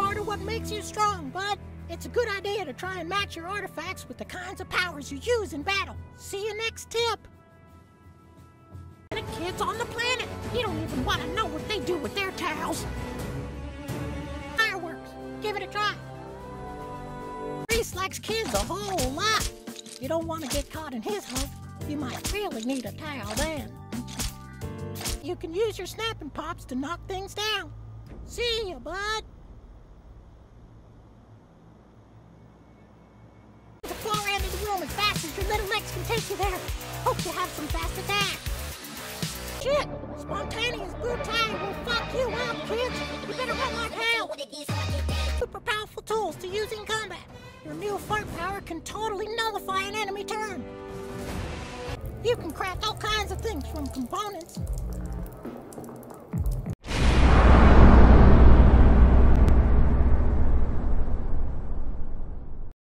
part of what makes you strong, bud. It's a good idea to try and match your artifacts with the kinds of powers you use in battle. See you next tip. The kids on the planet, you don't even want to know what they do with their towels. Fireworks, give it a try. Reese likes kids a whole lot. You don't want to get caught in his hook. You might really need a towel then. You can use your snapping pops to knock things down. See ya, bud. The far room as fast as your little legs can take you there. Hope you have some fast attack. Shit! Spontaneous booty will fuck you up, kids! You better run like hell! Super powerful tools to use in combat. Your new fart power can totally nullify an enemy turn. You can craft all kinds of things from components.